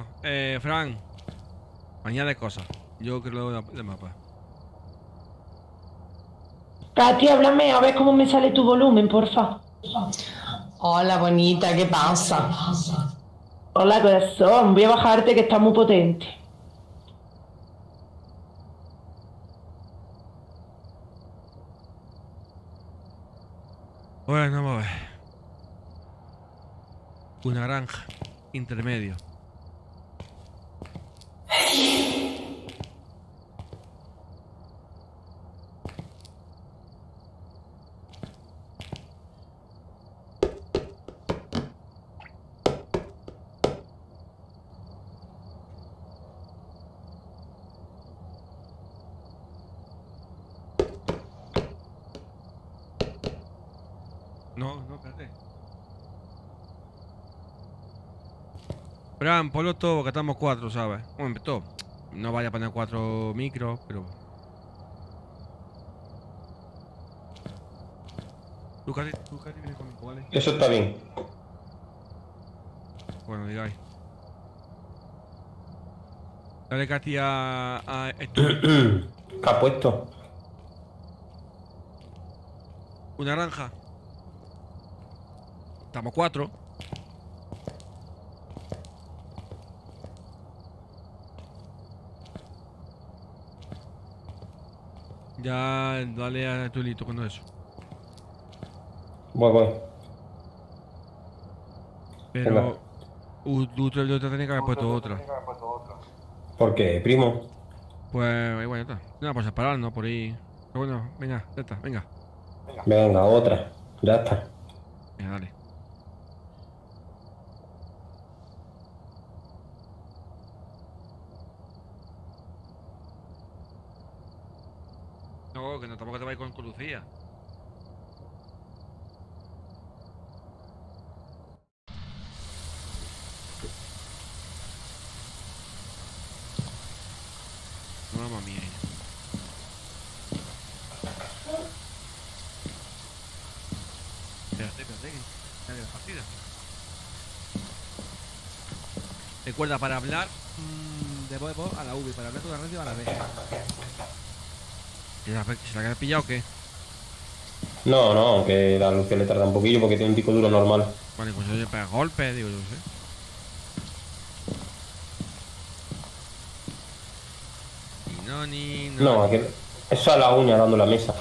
Bueno, eh, Fran. Añade cosas. Yo creo que el mapa. Katy, háblame a ver cómo me sale tu volumen, porfa. Hola, bonita, ¿qué pasa? Hola, corazón. Voy a bajarte que está muy potente. Bueno, vamos a ver. Una granja. Intermedio. No, no, espérate. Todo porque estamos cuatro, ¿sabes? Bueno, todo. No vaya a poner cuatro micros, pero... Tú casi vienes conmigo, ¿vale? Eso está bien. Bueno, digáis. Dale, Katy, a... a esto. ¿Qué ha puesto? Una granja. Estamos cuatro. Ya, dale a tu listo con eso. Voy, voy. Pero... Uh, tú te, te tenías que haber puesto otra. ¿Por qué, primo? Pues, igual ya está. No, por separar, no por ahí. Pero bueno, venga, ya está, venga. Venga, otra. Ya está. Venga, dale. Que no, tampoco te vayas con, Lucía. Mamma mía. Espérate, espérate, que la partida. Recuerda, para hablar mm, de voz a la V, para hablar con la radio a la B. ¿Se la, se la queda pillado o qué? No, no, que la luz le tarda un poquillo porque tiene un disco duro normal. Vale, pues oye, pega golpe, digo yo, sé. Ni no, ni no. No, aquí... Eso a la uña dando la mesa.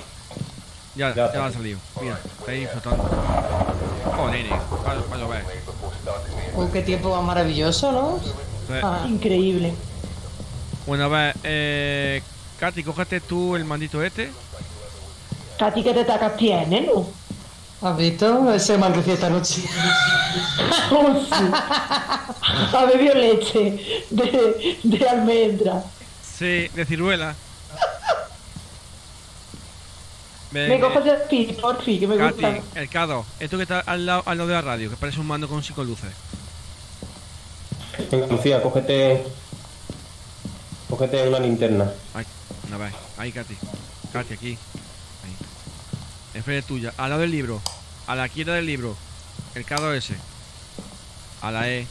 Ya, Ya ya, ha salido. Mira, está ahí flotando. Oh, nene, vaya, vaya a ver. Uy, qué tiempo más maravilloso, ¿no? Sí. Ah, Increíble. Bueno, a ver, eh. Katy, cógete tú el mandito este. Katy, ¿qué te tacas tiene, no? ¿Has visto? Ese me han crecido esta noche. Oh, sí. Ha bebido leche de, de almendra. Sí, de ciruela. Me coges el speed, por fin, que me Katy, gusta. el K2, esto que está al lado, al lado de la radio, que parece un mando con cinco luces. Venga, Lucía, cógete. Cógete una linterna. Ahí, una vez, ahí Katy. Katy, aquí. Ahí. Enfrente tuya, al lado del libro. A la izquierda del libro. El K2S. A la E.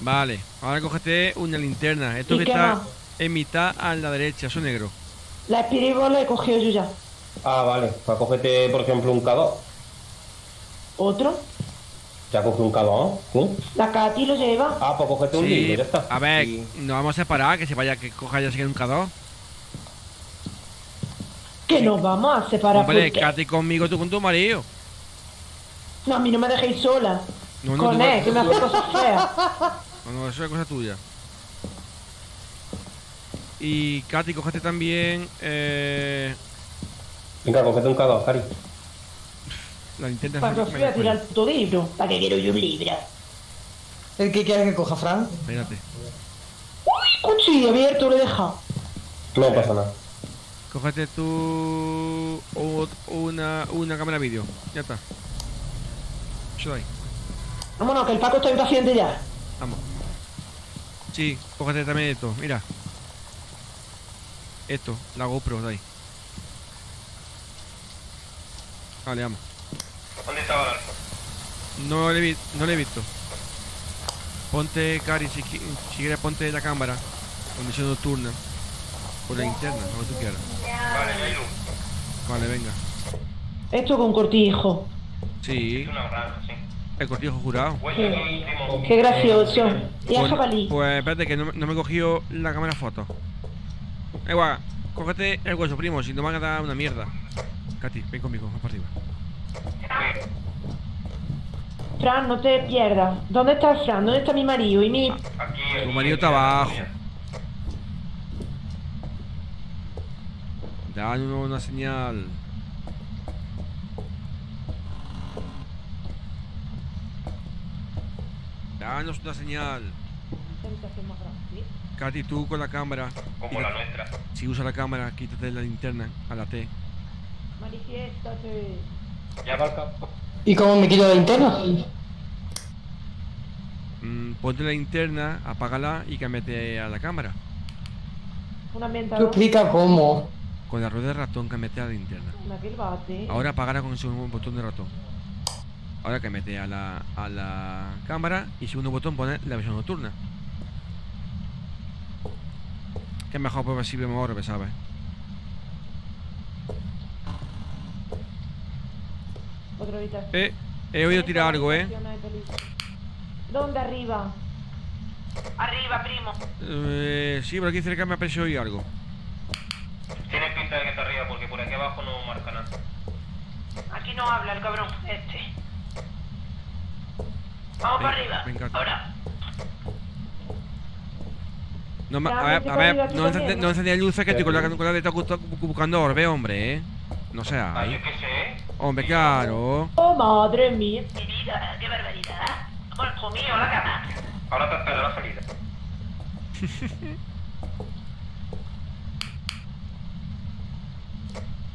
Vale, ahora cógete una linterna. Esto ¿Y que qué está más? en mitad a la derecha, eso negro. La espiribola la he cogido yo ya. Ah, vale. Pues cógete, por ejemplo, un K2. ¿Otro? Ya coge un K2, ¿sí? La Katy lo lleva. Ah, pues cógete un Sí, libro, ya está. a ver, Y- nos vamos a separar, que se vaya, que coja ya siquiera un K2. Que nos vamos a separar. Hombre, porque- Katy conmigo, tú con tu marido. No, a mí no me dejéis sola. No, no, Con él, que me hace cosas feas. No, no, eso es cosa tuya. Y Katy, cógete también eh, Venga, cógete un K2, Cari. La linterna. Para que os voy a tirar el puto libro. ¿Para qué quiero yo un libro? ¿El que quieres que coja, Fran? Espérate. ¡Uy, cuchillo abierto! Lo he dejado. No pasa nada. Cógete tú una, una cámara vídeo. Ya está. Eso de ahí. Vámonos, que el Paco está impaciente ya. Vamos. Sí, cógete también esto. Mira. Esto, la GoPro de ahí. Vale, vamos. ¿Dónde estaba el No le, vi- no le he visto. Ponte, Cari, si, si quieres ponte la cámara con visión nocturna. Por la interna, lo que tú quieras. Vale, no hay luz. Vale, venga. Esto con cortijo. Sí, Es una granja, sí. el cortijo jurado. Primo. Qué gracioso. Y a Pues, jabalí. pues espérate, que no, me- no me he cogido la cámara foto. Igual, cógete el hueso, primo, si no van a dar una mierda. Katy, ven conmigo, vamos para arriba. Fran, no te pierdas. ¿Dónde está Fran? ¿Dónde está mi marido? Y mi... Aquí, Tu marido está abajo. Danos una señal. Danos una señal. Katy, tú con la cámara. Como la nuestra. Si usa la cámara, quítate la linterna a la T. Manifiéstate. Ya va el campo. ¿Y cómo me quito la linterna? Mm, ponte la linterna, apágala y cámbiate a la cámara. Un Tú ambientador. explica cómo. Con la rueda de ratón, cámbiate a la linterna. Que. Ahora apagala con el segundo botón de ratón. Ahora cámbiate a la, a la cámara y segundo botón pone la visión nocturna. Que mejor pues así vemos orbe, ¿sabes? Otra habitación. Eh, he oído tirar algo, ¿eh? ¿Dónde arriba? Arriba, primo. eh sí, por aquí cerca me ha parecido oír algo. Tiene pinta de que está arriba porque por aquí abajo no marca nada. Aquí no habla el cabrón, este. Vamos para arriba. venga. Ahora. No, a ver, a ver, no, encendí, no luces que estoy con la, con la de buscando orbe, hombre, ¿eh? No sea, Ah, yo ahí. qué sé. Hombre, claro. Oh, madre mía. Mi vida, qué barbaridad. Cuerpo mío, la cama. Ahora te espero la salida.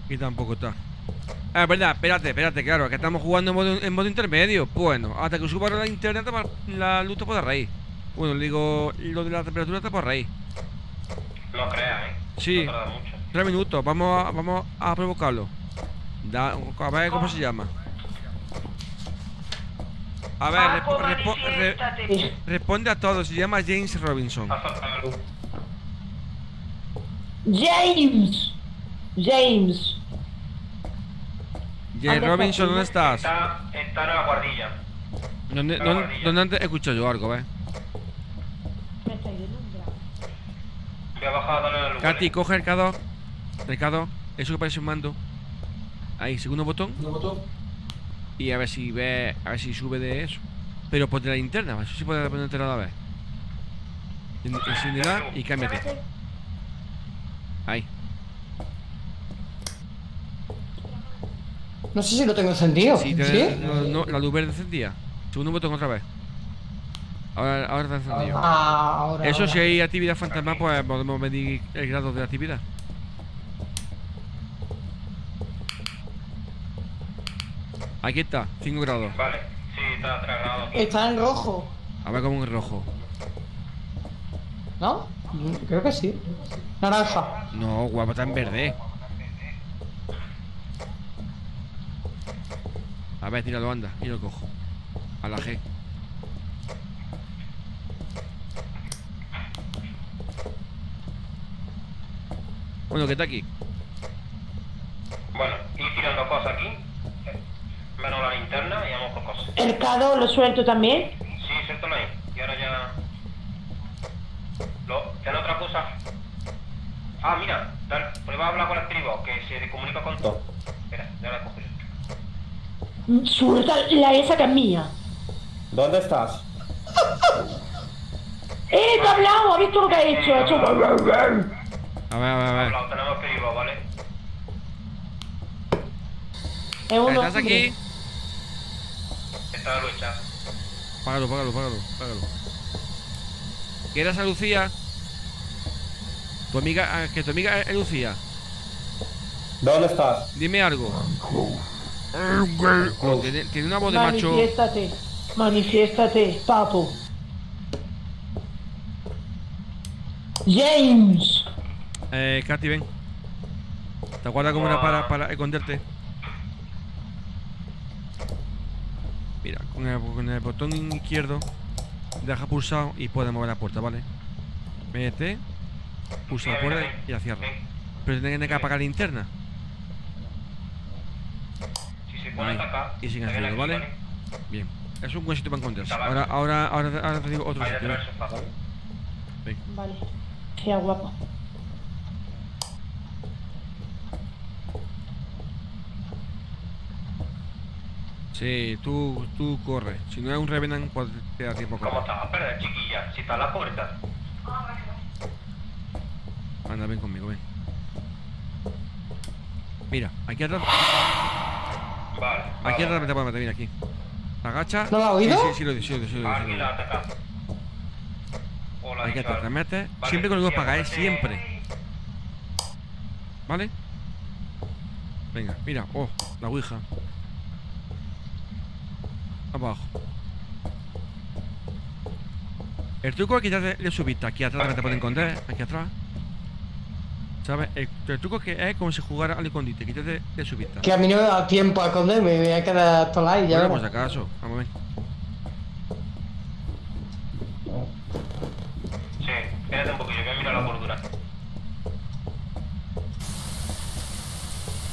Y tampoco está. Ah, es verdad, espérate, espérate, claro, que estamos jugando en modo, en modo intermedio. Bueno, hasta que suba la internet la luz te puede reír. Bueno, le digo, lo de la temperatura te puede reír. No creas, ¿eh? Sí. No tarda mucho. Tres minutos, vamos a, vamos a provocarlo. Da- a ver cómo se llama. A ver, Paco, respo- respo- re- responde a todos, se llama James Robinson. James. James. James ¿Dónde Robinson, ¿dónde está? estás? Está, está en la guardilla. ¿Dónde, la dónde, guardilla. dónde antes he escuchado yo algo? Me. Voy a bajar a darle la luz. Katy, coge el K2. El K2, eso que parece un mando. Ahí, segundo botón. Y a ver si ve, a ver si sube de eso. Pero ponte la linterna, eso sí puede ponerte a la vez. En- Enciéndela y cámbiate. Ahí. No sé si lo tengo encendido. Sí, ¿Sí? no, no, la luz verde encendida. Segundo botón otra vez. Ahora, ahora está encendido. Ah, ahora. Eso ahora. si hay actividad fantasma, pues podemos medir el grado de actividad. Aquí está, 5 grados. Vale. Sí, está a 3 grados. aquí. Está en rojo. A ver como en rojo. ¿No? Creo que sí. Naranja. No, guapo, está en verde. A ver, tíralo, anda. Y lo cojo. A la G. Bueno, ¿qué está aquí? Bueno, ir tirando cosas aquí. Menos la linterna y vamos por cosas. El cado lo suelto también. Sí, suéltalo ahí. Y ahora ya. Lo... ¿Tiene otra cosa? Ah, mira, tal, prueba a hablar con el escribo, que se comunica con todo. Espera, ya la cojo yo. Suelta la esa que es mía. ¿Dónde estás? ¡Eh, te ha hablado! ¿Has visto lo que ha hecho? Ha hecho... A ver, a ver, a ver. Tenemos escribo, ¿vale? Es uno. ¿Estás aquí? Págalo, págalo, págalo, págalo. ¿Quieres a Lucía? Tu amiga, ah, que tu amiga es Lucía. ¿Dónde estás? Dime algo. Oh, tiene, tiene una voz de macho. Manifiéstate. Manifiéstate, papo. James. Eh, Katy, ven. ¿Te acuerdas cómo era para, para esconderte? Mira, con el, con el botón izquierdo deja pulsado y puedes mover la puerta, ¿vale? Mete, pulsa la puerta y la cierra. Pero tienes que apagar la linterna. Si se pone Ahí. Y sin hacerlo, ¿vale? Bien. Es un buen sitio para encontrarse. Ahora, ahora, ahora, ahora te digo otro sitio. Ven. Vale. Sea guapo. Sí, tú, tú corre. Si no es un Revenant, pues te da tiempo a ¿Cómo estás? Espera, chiquilla. Si está la puerta. Anda, ven conmigo, ven. Mira, aquí atrás. Vale. Aquí vale. atrás te puedes meter, mira aquí. Agacha. ¿No lo has oído? Sí, sí, sí, lo he sí, lo he sí, lo he Aquí atrás te metes. Vale, Siempre con el para caer, apártate. siempre. ¿Vale? Venga, mira, oh, la ouija. Abajo. El truco es quitarte de su vista. Aquí atrás también te pueden esconder. Aquí atrás. ¿Sabes? El, el truco es que es como si jugara al escondite. Quítate de su vista. Que a mí no me da tiempo a esconderme, me voy a quedar todo ahí, ya Bueno, pues acaso. Vamos a ver. Sí, espérate un voy a mirar la bordura.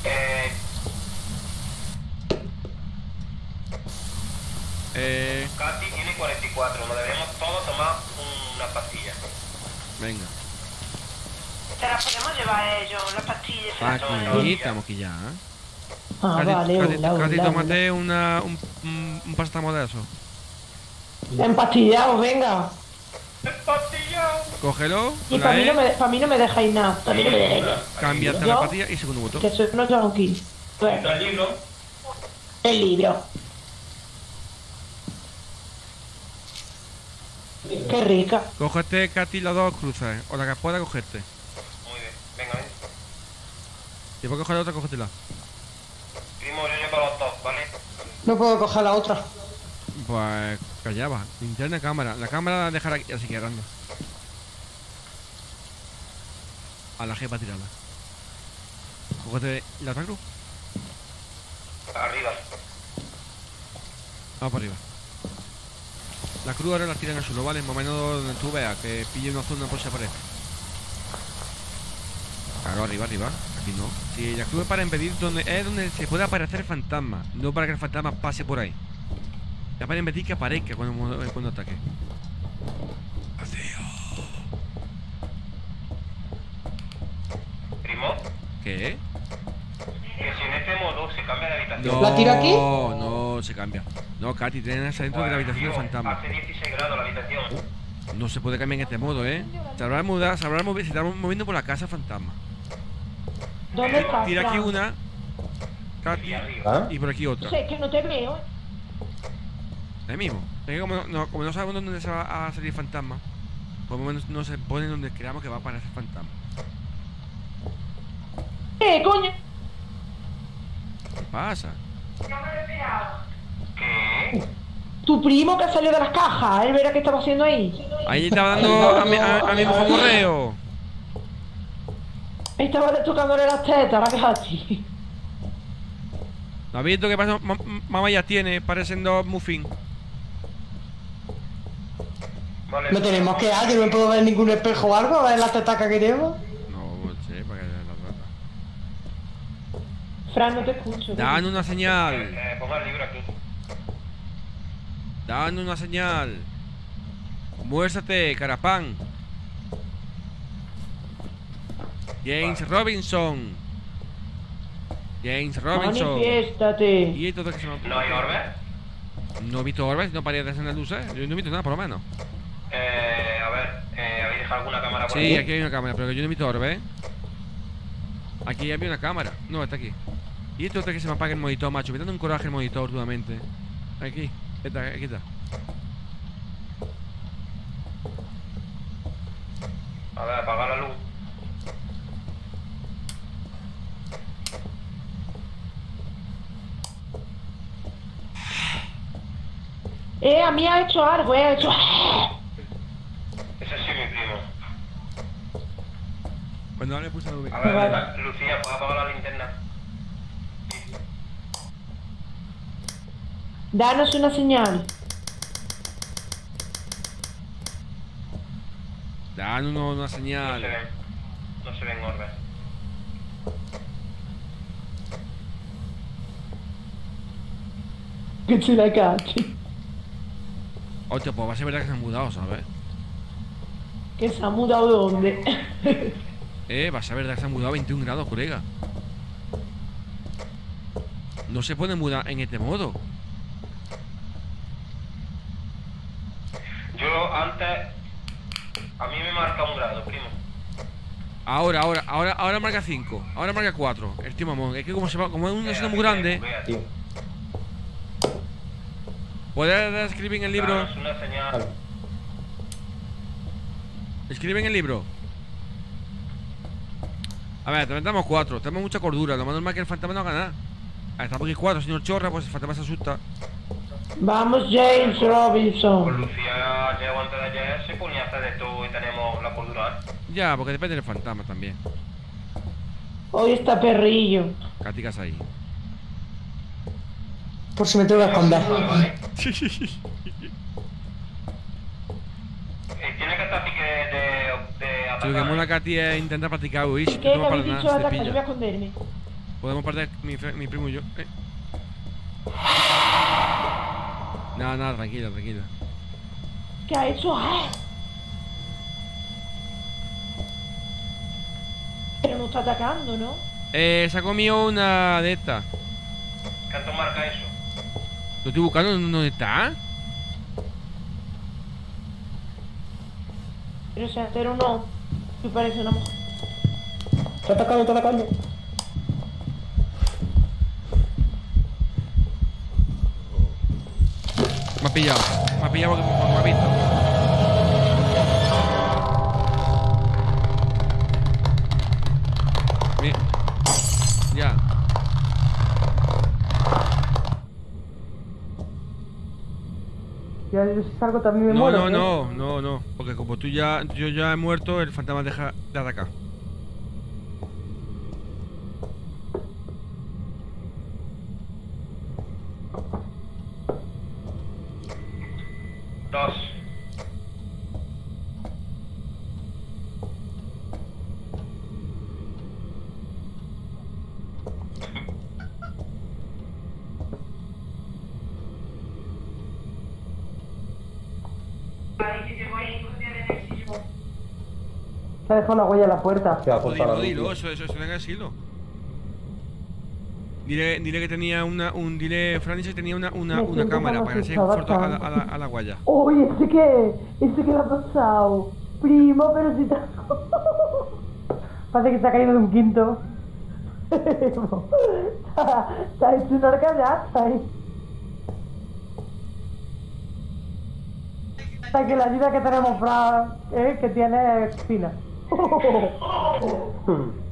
Eh, Eh, Katy tiene 44, nos deberíamos todos tomar una pastilla. venga. ¿Te las podemos llevar a ellos, las pastillas? Aquí, estamos aquí ya, ¿eh? Ah, Cati, vale, Cati, hola, Cati, hola, tómate una, un, un, un paracetamol de eso. hola. Empastillados, venga. ¡Pastilla! Cógelo, Y para mí, no me, pa' mí no me dejáis nada. Pa' mí no me dejáis nada. la pastilla y segundo voto. Que soy unos junkies. Bueno, El libro. el libro. Qué rica. Cógete, Katy, las dos cruces, o la que pueda cogerte. Muy bien, venga, ven. Si puedes coger la otra, cógetela. Primo, yo llevo los dos, ¿vale? No puedo coger la otra. Pues callaba. Linterna cámara. La cámara la dejará aquí, así que anda. A la G para tirarla. Cógete la otra cruz. Arriba. Vamos para arriba. La cruz ahora la tiran al suelo, ¿vale? Más o menos donde tú veas, que pille una zona por esa pared. Claro, arriba, arriba. Aquí no. Si la cruz es para impedir donde es donde se puede aparecer el fantasma, no para que el fantasma pase por ahí. Es para impedir que aparezca cuando, cuando ataque. Primo, ¿Qué? Que si en este modo se cambia de habitación. No, ¿La tiro aquí? No, se cambia. No, Katy, tienes adentro de la habitación del fantasma. Hace 16 grados la habitación. No se puede cambiar en este modo, ¿eh? Se habrá mudado, se habrá movido, se está moviendo por la casa fantasma. ¿Dónde estás? Tira aquí una, Katy. ¿Ah? y por aquí otra. Sé que no te veo. Ahí mismo. Es que como no, no- como no sabemos dónde se va a salir el fantasma, por lo menos no se pone donde creamos que va a aparecer el fantasma. ¿Qué coño? ¿Qué pasa? ¿Qué? Tu primo que ha salido de las cajas. Él verá qué estaba haciendo ahí. Ahí estaba dando a mi, a, a mi mujer correo. Estaba tocándole las tetas, la casi. ¿No has visto qué pasa? Ma- mamá ya tiene, parecen dos muffins. Vale. No tenemos que ir, yo no puedo ver ningún espejo o algo, a ver la tetaca que llevo. No sé, para que la trata. Fran, no te escucho. Dan una señal. Eh, ponga el libro aquí. Dan una señal. Muérzate, carapán. James Robinson. James Robinson. Manifiéstate. Y que se me ¿No hay orbe? No he visto orbes, no paría de hacer las luces. Yo no he visto nada, por lo menos. Eh, a ver, eh, ¿habéis dejado alguna cámara por Sí, aquí? aquí hay una cámara, pero yo no he visto orbes. Aquí había una cámara. No, está aquí. Y esto es que se me apaga el monitor, macho. Me está dando un coraje el monitor últimamente. Aquí. Está, aquí está. A ver, apaga la luz. Eh, a mí ha hecho algo, eh, ha hecho. Ese sí mi primo. Cuando ahora le puse la A ubicación. ver, Vale. Lucía, ¿puedes apagar la linterna? Danos una señal. Dan uno- una No se señal. ven. No se ven orbes. Que se la cache. Hostia, pues va a ser verdad que se han mudado, ¿sabes? Que se ha mudado de dónde. Eh, va a ser verdad que se han mudado a 21 grados, colega. No se puede mudar en este modo. Yo antes. A mí me marca un grado, primo. Ahora, ahora, ahora, ahora marca 5. Ahora marca 4. El tío mamón. Es que como se va, como es una zona muy grande, Tío. ¿puedes escribir en el libro? Danos una señal. Escribe en el libro. A ver, también tenemos 4. Tenemos mucha cordura. Lo más normal es que el fantasma no haga nada. Ah, está porque 4, señor Chorra, pues el fantasma se asusta. Vamos, James Robinson. Lucía llegó antes de ayer, se ponía a hacer de todo y tenemos la cordura. ¿eh? Ya, porque depende del fantasma también. Hoy está perrillo. Caticas ahí. Por si me tengo que esconder. Eh, tiene que estar pique de, de Si lo que mola Katy es intentar practicar huir. Si no ¿Qué para nada, dicho? se te Ataca, yo voy a pilla. esconderme. Podemos perder mi, fre- mi primo y yo. Eh. Nada, nada, tranquila, tranquila. ¿Qué ha hecho? ¡Ah! Pero no está atacando, ¿no? Eh, se ha comido una de estas. ¿Cuánto marca eso? Lo estoy buscando, ¿dónde está? Pero si entero no. Me parece una mujer. Está atacando, está atacando. Me ha pillado. Me ha pillado porque, me ha visto. Bien. Ya. Salgo también me No, muero. no, ¿eh? no, no, no. Porque como tú ya, yo ya he muerto, el fantasma deja de atacar. Dos. Se ha dejado una huella en la puerta. Se va a Dilo, cortar la luz. dilo, tío. eso. Dile, dile que tenía una, un, dile, Francis que tenía una, una, una cámara para hacer fotos a la, a, la, a la guaya. Uy, ¿ese qué? ¿Ese qué le ha pasado? Primo, pero si te... Parece que se ha caído de un quinto. ha hecho una arcallata ahí. Sea, que la ayuda que tenemos, Fran, eh, que tiene espina.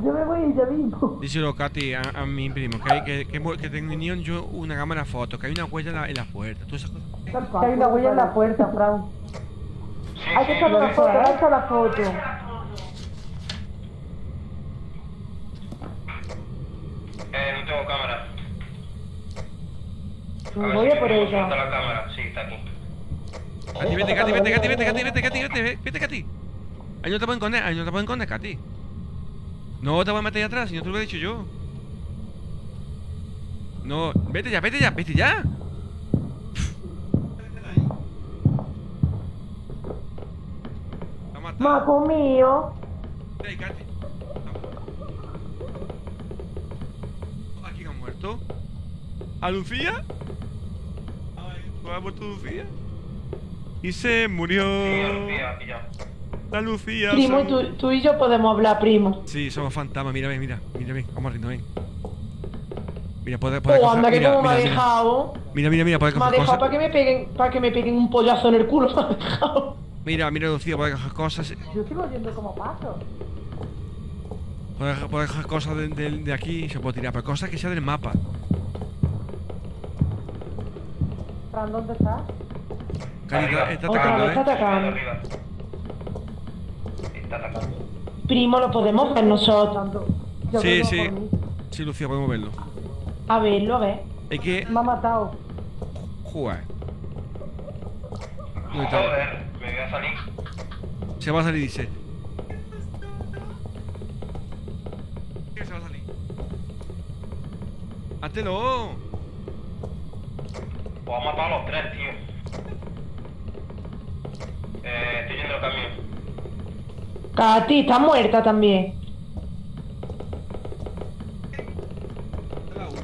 Yo me voy ya mismo. Díselo, Katy, a, a mi primo, que, hay, que, que, que tenía yo una cámara foto, que hay una huella en la, en la puerta, todas esas cosas. Que hay una huella en la puerta, Fran. Hay que lo la foto, hay que echar la foto. Eh, no tengo cámara. A Voy si a por ella. la cámara. Sí, está aquí. Katy, vete, Katy, vete, Katy, vete, Katy, vete, Katy, vete, Katy. Ahí no te pueden esconder, ahí no te pueden esconder, Katy. No te voy a meter ahí atrás, si no te lo he dicho yo. No, vete ya, vete ya, vete ya. Maco mío. Ey, Katy. ¿A quién ha muerto? ¿A Lucía? ¿No ha muerto Lucía? Y se murió. Sí, a Lucía, aquí ya. La Lucía. Primo, tú, tú y yo podemos hablar, primo. Sí, somos fantasmas. Mira, ven, mira, mira, ven. Vamos riendo, ven. Mira, puede, puede Oh, coger- anda, que mira, como me ha mira, dejado. Mira, mira, mira, puede Me ha dejado cosas. para que me peguen, para que me peguen un pollazo en el culo. Me ha dejado. Mira, mira, Lucía, puede coger cosas. Yo sigo oyendo como paso. Puede, puede coger cosas de, de- de aquí y se puede tirar. Pero cosas que sea del mapa. Fran, ¿dónde estás? Está Otra atacando, vez ¿eh? está atacando. Arriba. Está atacando. Primo, lo podemos ver nosotros. Tanto. Yo Sí, sí. Sí, Lucía, podemos verlo. A verlo, a ver. Hay que Me ha matado. jugar. Joder, me voy a salir. Se va a salir, dice. ¿Qué se va a salir? ¡Hátelo! Pues ha matado a los tres, tío. Eh, estoy yendo al camión. Katy, está muerta también.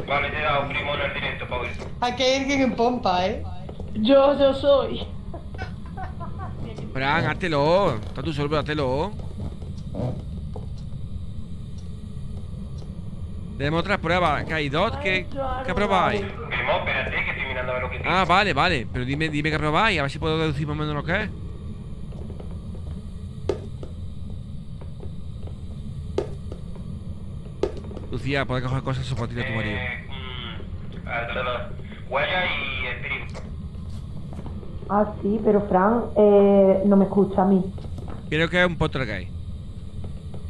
Vale, te he dado primo en el directo oír. Aquí hay alguien en pompa, ¿eh? Yo, yo soy. Fran, hátelo. Está tú solo, pero hátelo. Tenemos otras pruebas. ¿Qué hay dos? ¿Qué, qué probáis? Primo, espérate, que estoy mirando a ver lo que tiene. Ah, vale, vale. Pero dime, dime qué probáis. A ver si puedo deducir más o menos lo que es. Lucía, puedes coger cosas o tu marido. Eh, mm, a ver, a ver, huella y espíritu. Ah, sí, pero Fran eh, no me escucha a mí. Creo que es un poltergeist.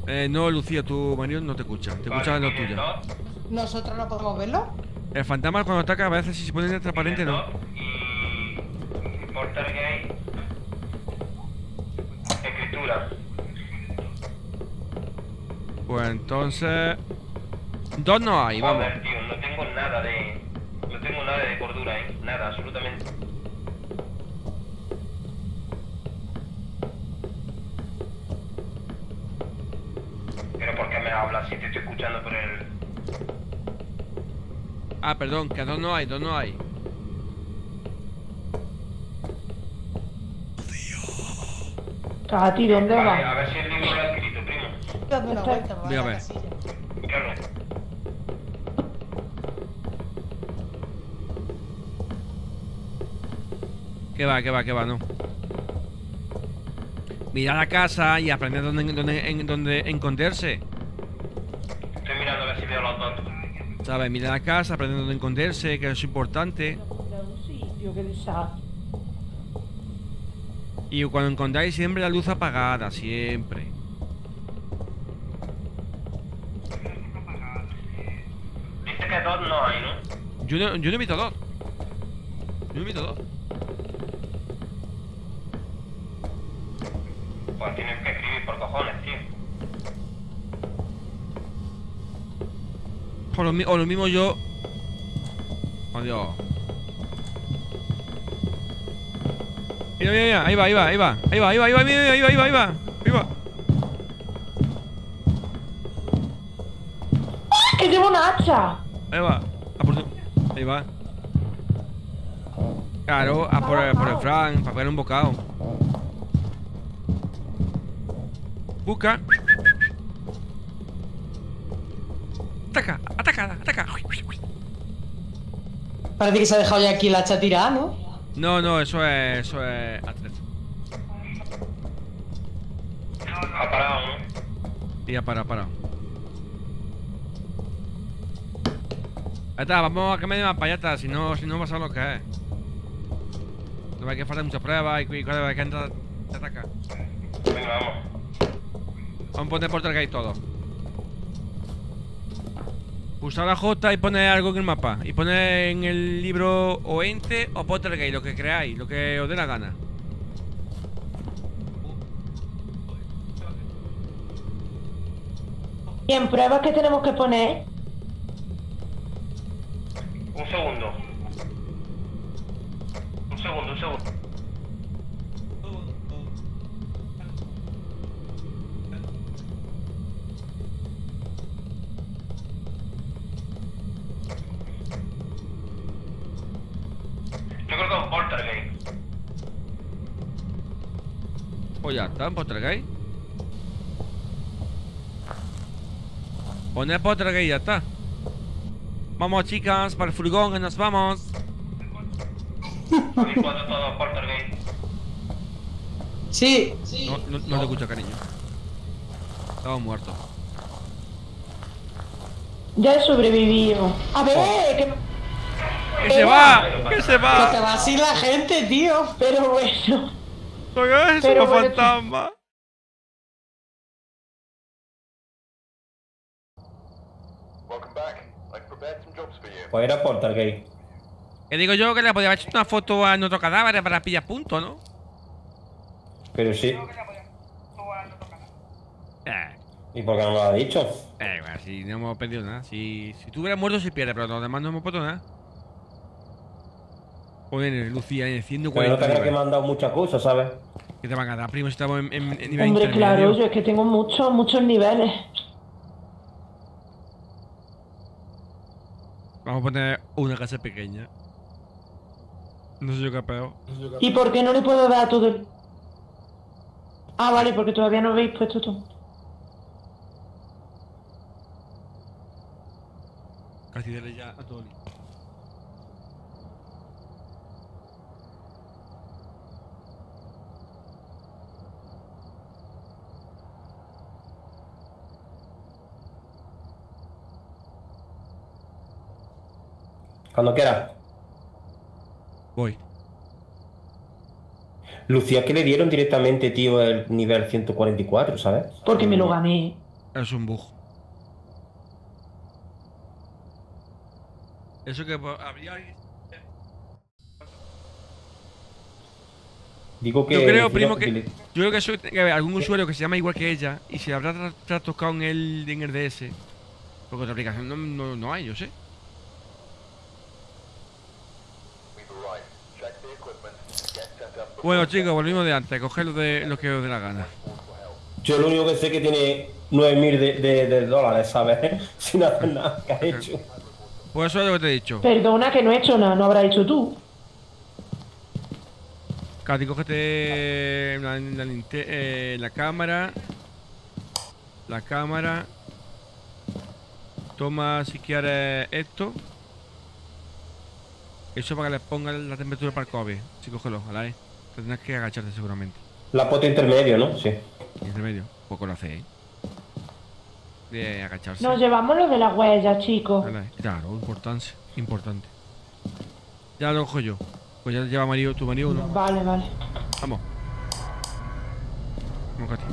Eh, no, Lucía, tu marido no te escucha. Te escucha Vale, lo tiene tuyo. dos, ¿Nosotros no podemos verlo? El fantasma cuando ataca a veces si se pone transparente no. Y. Poltergeist. Escritura. Pues entonces... Dos no hay, vamos. Joder, tío, no tengo nada de. No tengo nada de cordura, eh. Nada, absolutamente. Pero ¿por qué me hablas si te estoy escuchando por el. Ah, perdón, que dos no hay, dos no hay. Katy, ¿dónde Vale, a va? ver si el libro lo ha escrito, primo. Dame una vuelta, me voy Que va, que va, que va, no. Mira la casa y aprender dónde, dónde, dónde esconderse. Estoy mirando a ver si veo los dos. ¿Sabes? Mira la casa, aprender dónde esconderse, que es importante. Y cuando encontráis siempre la luz apagada, siempre. Dice que dos no hay, ¿no? Yo no, yo no he visto dos. Yo no he visto dos. Pues tienes que escribir por cojones, tío. O lo, mismo yo. Adiós. Mira, mira, mira, ahí va, ahí va, ahí va, ahí va, ahí va, ahí va, mira, ahí va, ahí va, ahí va, ahí va. ¡Que llevo una hacha! Ahí va. A por tu- Ahí va. Claro, a por, el- por el Frank, para pegar un bocado. Busca. Parece que se ha dejado ya aquí la hacha tirada, ¿no? No, no, eso es. Eso es. A3. Ha parado, ¿no? Y ya para, para. Ahí está, vamos a que me den más payatas, si no, si no pasa lo que es. No hay que hacer muchas pruebas y, y cada vez que entra te ataca. Venga, vamos. Vamos a poner poltergeist todo. Pulsar la J y poner algo en el mapa. Y poner en el libro o ente o poltergeist, lo que creáis, lo que os dé la gana. ¿Y en pruebas qué tenemos que poner? Un segundo. Un segundo, un segundo. Ya está, poltergeist. Poner poltergeist y ya está. Vamos chicas, para el furgón que nos vamos. ¿Habéis puesto todos poltergeist? Sí. No, no, no te escucho, cariño. Estamos muertos. Ya he sobrevivido. A ver, que... ¡Que se va! ¡Que se Que te va! va así la gente, tío. Pero bueno. ¿Qué es Pero un bueno, fantasma? Pues era Poltergeist. Que digo yo que le podía haber hecho una foto a nuestro cadáver para pillar puntos, ¿no? Pero sí. Eh, ¿Y por qué no me lo has dicho? eh, bueno, si no hemos perdido nada. Si, si tú hubieras muerto, se pierde, pero los demás no hemos puesto nada. Joder, Lucía, en Pero no 140 te creas que me han dado muchas cosas, ¿sabes? ¿Qué te van a dar, primo, si estamos en, en, en nivel Hombre, claro, yo es que tengo muchos, muchos niveles. Vamos a poner una casa pequeña. No sé yo qué es peor. ¿Y por qué no le puedo dar todo el... Ah, vale, porque todavía no habéis puesto todo. Casi dale ya a Tony. Cuando quieras. Voy. Lucía, que le dieron directamente, tío, el nivel 144, ¿sabes? Porque me lo gané. Es un bug. Eso que habría alguien- Digo que. Yo creo, que- primo, que Yo creo que eso tiene que haber algún usuario que se llama igual que ella y se habrá tocado en el, en el DS. Porque otra aplicación no, no, no hay, yo sé. Bueno, chicos, volvimos de antes. Coger lo, de, lo que os dé la gana. Yo lo único que sé es que tiene 9.000 de, de, de dólares, ¿sabes? Sin hacer nada que ha hecho. Pues eso es lo que te he dicho. Perdona que no he hecho nada, no habrá hecho tú. Katy, cógete la, la, eh, la cámara. La cámara. Toma si quieres esto. Eso para que le ponga la temperatura para el COVID. Sí, cógelo, ¿vale? Tendrás que agacharte seguramente. La pota intermedio, ¿no? Sí. En el medio. Poco lo hace, ¿eh? De agacharse. Nos llevamos lo de las huellas, chicos. Claro, importante. Importante. Ya lo cojo yo. Pues ya lleva marido, tu marido, ¿no? Vale, vale. Vamos. Vamos, Katy.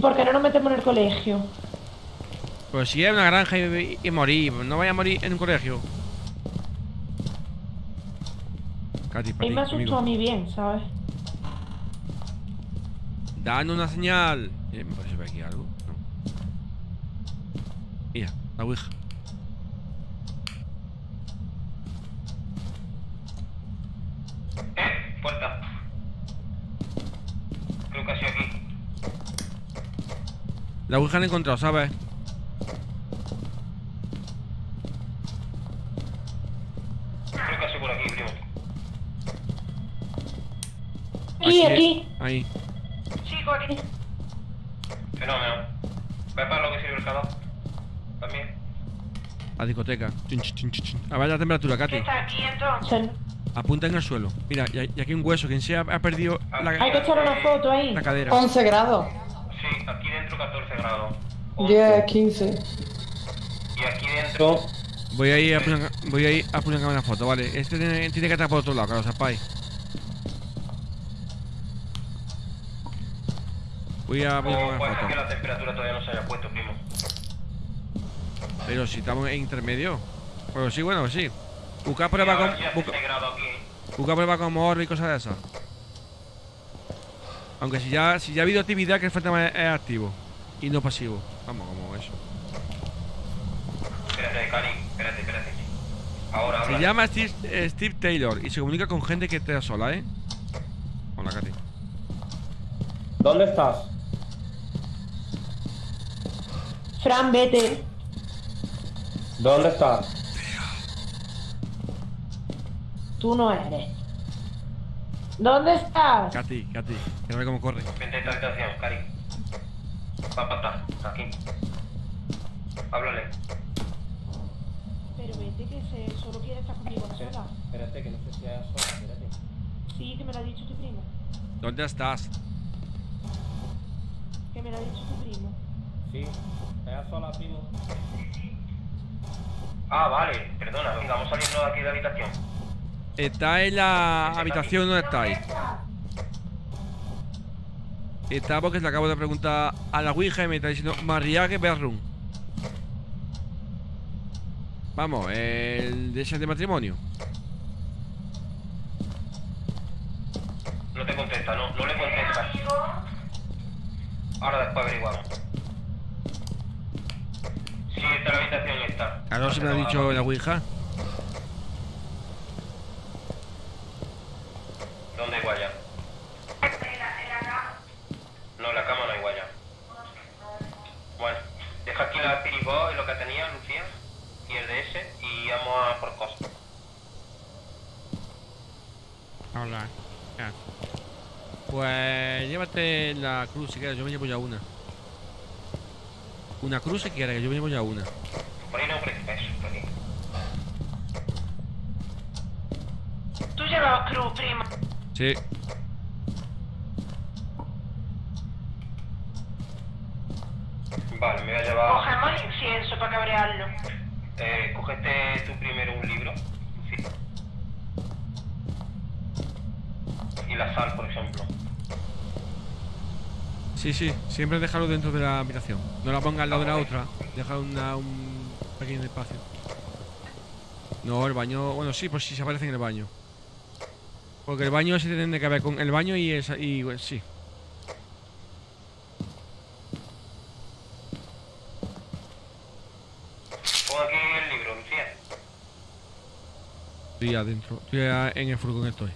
¿Por qué no nos metemos en el colegio? Pues si es una granja y, y morir, no vaya a morir en un colegio. Katy, para Él me asustó conmigo. a mí bien, ¿sabes? Dando una señal. Eh, me parece ver aquí algo. No. Mira, la ouija. Eh, puerta. Creo que ha sido aquí. La ouija la he encontrado, ¿sabes? Aquí, aquí. Ahí. Chico, aquí. Fenómeno. ¿Ves para lo que sirve el cadón? También. La discoteca. Chin, chin, chin, chin. A ver la temperatura, Katy. está aquí entonces? Apunta en el suelo. Mira, y, y aquí un hueso. Quien sea ha perdido la, Hay que echar una foto ahí. la cadera. 11 grados. Sí, aquí dentro 14 grados. 10, 15. Y aquí dentro. Voy a ir a poner, voy a ir a poner una foto, vale. Este tiene, tiene que estar por otro lado, que lo sepáis. Voy a poner ¿Cómo una puede ser foto. que la temperatura todavía no se haya puesto, primo? Pero si estamos en intermedio. Pues sí, bueno, sí. Busca prueba Y con. Busca, 6 grados aquí. busca prueba con morro y cosas de esas. Aunque si ya, si ya ha habido actividad, que el fantasma es, es activo. Y no pasivo. Vamos, como eso. Espérate, Cari. Espérate, espérate. Ahora, Se habla. llama Steve, eh, Steve Taylor y se comunica con gente que está sola, ¿eh? Hola, Katy. ¿Dónde estás? Fran, vete. ¿Dónde estás? Tú no eres. ¿Dónde estás? Katy, Katy. Quiero ver cómo corre. Vente a esta habitación, Cari. Va para atrás. Aquí. Háblale. Pero vete que se solo quiere estar conmigo sola. Espérate, que no sé si sola, espérate. Sí, que me lo ha dicho tu primo. ¿Dónde estás? Que me lo ha dicho tu primo. Sí, hay sola, primo. Ah, vale. Perdona. Venga, vamos saliendo de aquí de la habitación. Está en la habitación donde estáis. Está porque le acabo de preguntar a la Ouija y me está diciendo Mariage Bedroom. Vamos, el de ese de matrimonio. No te contesta, no. No le contesta. Ahora después averiguamos. Claro, se me ha dicho la Ouija. ¿Dónde hay guaya? No, en la cama no hay guaya. Bueno, deja aquí la piribó y lo que tenía, Lucía, y el de ese, y vamos a por cosas. Hola. Ya. Pues llévate la cruz si quieres, yo me llevo ya una. Una cruz si quieres, que yo me llevo ya una. Por ahí no, hombre, eso, por aquí. Tú llevabas cruz, primo. Sí. Vale, me voy a llevar... Cogemos incienso para cabrearlo. Eh, cógete tú primero un libro. Lucía. Y la sal, por ejemplo. Sí, sí, siempre déjalo dentro de la habitación. No la ponga al lado de la otra. Deja una, un pequeño espacio. No, el baño. Bueno, sí, pues sí se aparece en el baño. Porque el baño se tiene que ver con el baño y esa. Y bueno, sí. Pon aquí el libro, Lucía. Estoy adentro. Estoy en el furgón estoy.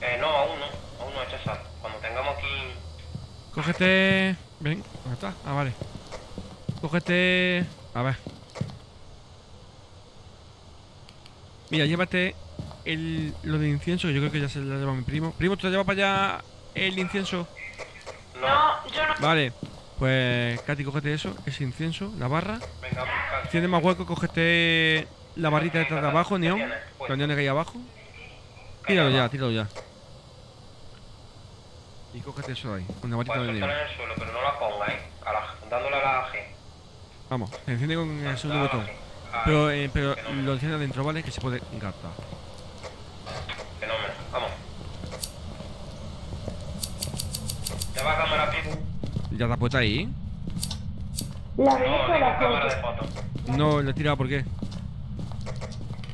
Eh, no, aún no. Aún no he hecho sal. Cuando tengamos aquí... Cógete. Ven, ¿dónde está? Ah, vale. Cógete. A ver. Mira, llévate el, lo de incienso, que yo creo que ya se lo lleva mi primo. Primo, ¿tú te llevas para allá el incienso? No, yo no. Vale. Pues, Katy, cógete eso, ese incienso, la barra. venga, busca. Si tienes más hueco, cógete la barrita detrás de abajo, neón. Los neones que hay abajo. Tíralo ya, tíralo ya. Y cógete eso ahí, la barrita de neón. en el suelo, pero no la ponga, ¿eh? A la, dándole a la G. Vamos, se enciende con el segundo La botón. Pero, eh, pero lo enciende adentro, ¿vale? Que se puede gastar. Fenómeno, vamos. ¿Ya va a cámara, Pipo? ¿Ya está puesta ahí? La No, la cámara de foto. No, le he tirado, ¿por qué?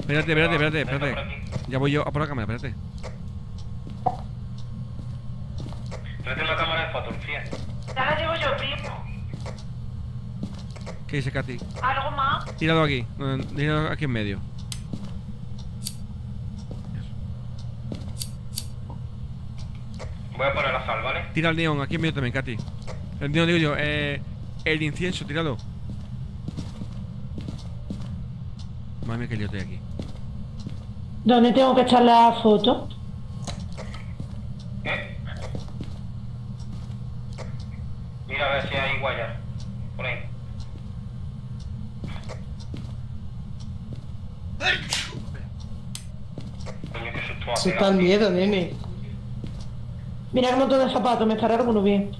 Espérate, espérate, espérate, espérate. Ya voy yo a por la cámara, espérate. Tráete una cámara de foto, Lucía. Ya la llevo yo, primo. ¿Qué dice Katy? ¿Algo más? Tíralo aquí, no, tíralo aquí en medio. Voy a poner la sal, ¿vale? Tira el neón, aquí en medio también, Katy. El neón, digo yo, eh, el incienso, tíralo. Madre mía, que yo estoy aquí. ¿Dónde tengo que echar la foto? ¿Eh? Mira a ver si hay guaya. Por ahí. Se está el miedo, nene. Mira qué montón de zapatos, me estará alguno bien.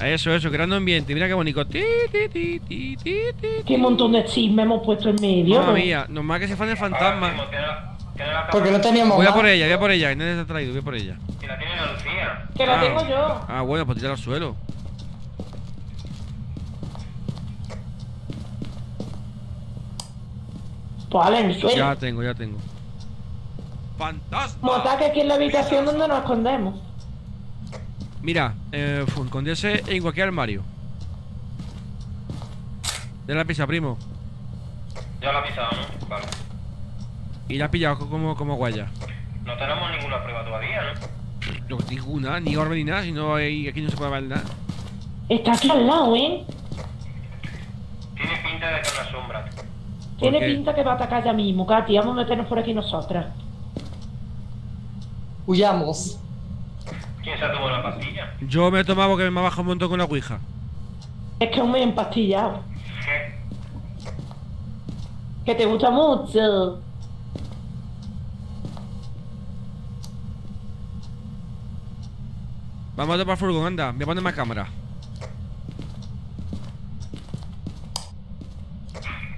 Eso, eso, creando ambiente. Mira qué bonito. Ti, ti, ti, ti, ti, ti, Qué montón de chisme hemos puesto en medio. Mamma ¿no? mía, nomás que se fan el fantasma. Primo, tiene la, tiene la Porque no teníamos Voy a más. por ella, voy a por ella. que Nadie se ha traído, voy a por ella. Si la tiene la Lucía. Que la Ah. tengo yo. Ah, bueno, pues tirar al suelo. En el suelo. Ya tengo, ya tengo. ¡Fantasma! Como ataque aquí en la habitación donde nos escondemos. Mira, eh, esconderse en cualquier armario. De la pisa, primo. Ya la pisamos, ¿no? Vale. Y la has pillado co- como, como guaya. No tenemos ninguna prueba todavía, ¿no? No, ninguna, ni orbe ni nada, si no hay, aquí no se puede ver nada. Está aquí al lado, ¿eh? Tiene pinta de que es una sombra. Tiene qué? pinta que va a atacar ya mismo, Katy. Vamos a meternos por aquí nosotras. Huyamos. ¿Quién se ha tomado la pastilla? Yo me he tomado porque me ha bajado un montón con la ouija. Es que aún me he empastillado. ¿Qué? Que te gusta mucho. Vamos a tomar furgón, anda, voy a poner más cámara.